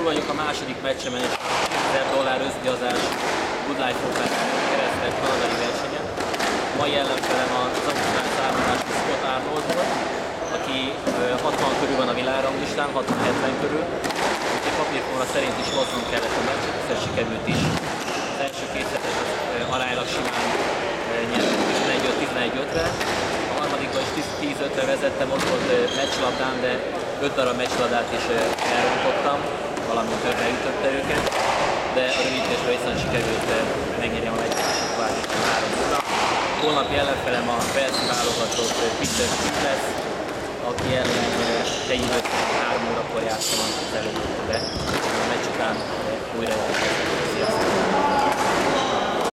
túl vagyok a második meccsemen, és 1000 dollár összdiazás Good Life Open keresztelt kanadai versenyen. A mai ellenfelem az ausztrál származású Scott Arnold volt, aki 60 körül van a világranglistán, 60-70 körül. Úgyhogy papírforma szerint is hoznom kellett a meccset, hiszen sikerült is. Az első két hetet aránylag simán nyertünk 11-5-11-5-re. A harmadikban is 10-5-re vezettem, ott volt meccslabdám, de 5 darab meccslabdát is elrontottam, valamint beütötte őket, de a rövidítésben viszont sikerült megnyerjem a meccset, és akkor 3 óra. Holnapi ellenfelem a Velszi válogatott Peter Schick lesz, aki ellen helyi 3 órakor játszom az előtt, de a meccs után újra jelentkezik.